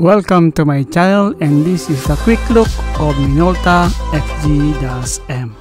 Welcome to my channel and this is a quick look of Minolta FG-M.